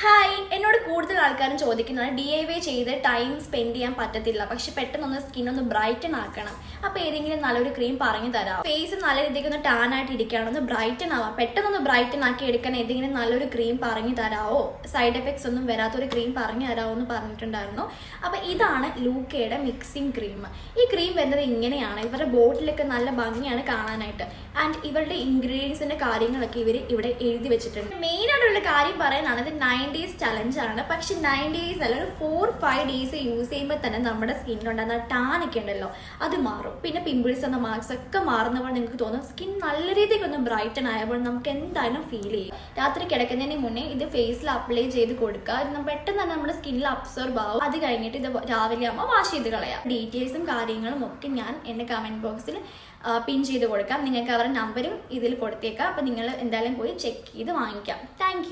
Hi. എന്നോട് കൂടുതൽ ആൾക്കാരും ചോദിക്കുന്നതാണ് ഡി ഐ വൈ ചെയ്ത് ടൈം സ്പെൻഡ് ചെയ്യാൻ പറ്റത്തില്ല. പക്ഷെ പെട്ടെന്നൊന്ന് സ്കിൻ ഒന്ന് ബ്രൈറ്റൺ ആക്കണം. അപ്പോൾ ഏതെങ്കിലും നല്ലൊരു ക്രീം പറഞ്ഞു തരാം. ഫേസ് നല്ല രീതിക്ക് ഒന്ന് ടാൻ ആയിട്ട് ഇരിക്കണം ഒന്ന് ബ്രൈറ്റൺ ആവാം. പെട്ടെന്നൊന്ന് ബ്രൈറ്റൺ ആക്കി എടുക്കാൻ ഏതെങ്കിലും നല്ലൊരു ക്രീം പറഞ്ഞു തരാമോ സൈഡ് എഫക്ട്സ് ഒന്നും വരാത്തൊരു ക്രീം പറഞ്ഞു തരാമോ എന്ന് പറഞ്ഞിട്ടുണ്ടായിരുന്നു. അപ്പോൾ ഇതാണ് ലൂക്കയുടെ മിക്സിംഗ് ക്രീം ഈ ക്രീം വരുന്നത് ഇങ്ങനെയാണ്. ഇവരുടെ ബോട്ടിലൊക്കെ നല്ല ഭംഗിയാണ് കാണാനായിട്ട്. ആൻഡ് ഇവരുടെ ഇൻഗ്രീഡിയൻസിന്റെ കാര്യങ്ങളൊക്കെ ഇവർ ഇവിടെ എഴുതി വെച്ചിട്ടുണ്ട്. മെയിൻ ആയിട്ടുള്ള കാര്യം പറയാനാണ് ഇത് നയൻ ഡേയ്സ് ചലഞ്ച് ആണ് പക്ഷെ നയൻ ഡേയ്സ് അല്ല ഒരു ഫോർ ഫൈവ് ഡേയ്സ് യൂസ് ചെയ്യുമ്പോൾ തന്നെ നമ്മുടെ സ്കിന്നിലുണ്ടാകുന്ന ടാനൊക്കെ ഉണ്ടല്ലോ അത് മാറും. പിന്നെ പിമ്പിൾസ് എന്ന മാർക്സ് ഒക്കെ മാറുന്നപ്പോൾ നിങ്ങൾക്ക് തോന്നും. സ്കിൻ നല്ല രീതിക്ക് ഒന്ന് ബ്രൈറ്റൺ ആയപ്പോൾ നമുക്ക് എന്തായാലും ഫീൽ ചെയ്യും. രാത്രി കിടക്കുന്നതിന് മുന്നേ ഇത് ഫേസിൽ അപ്ലൈ ചെയ്ത് കൊടുക്കുക. ഇത് പെട്ടെന്ന് തന്നെ നമ്മുടെ സ്കിന്നിൽ അബ്സോർബ് ആവും. അത് കഴിഞ്ഞിട്ട് ഇത് രാവിലെ ആകുമ്പോൾ വാഷ് ചെയ്ത് കളയാം. ഡീറ്റെയിൽസും കാര്യങ്ങളും ഒക്കെ ഞാൻ എന്റെ കമന്റ് ബോക്സിൽ പിൻ ചെയ്ത് കൊടുക്കാം. നിങ്ങൾക്ക് അവരുടെ നമ്പരും ഇതിൽ കൊടുത്തേക്കാം. അപ്പോൾ നിങ്ങൾ എന്തായാലും പോയി ചെക്ക് ചെയ്ത് വാങ്ങിക്കാം. താങ്ക്